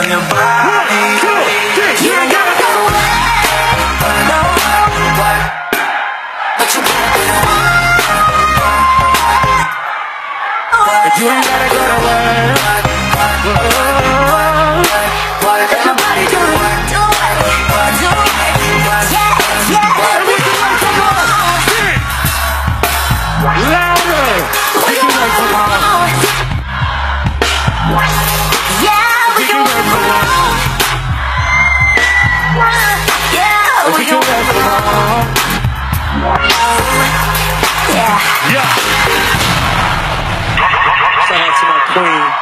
on your body. You ain't gotta go to work, but you gotta go to. You ain't gotta go to work. Everybody do it, do it, do it, yeah, yeah. Louder. We can work from home. Yeah, Yeah. Yeah. Shout out to my queen.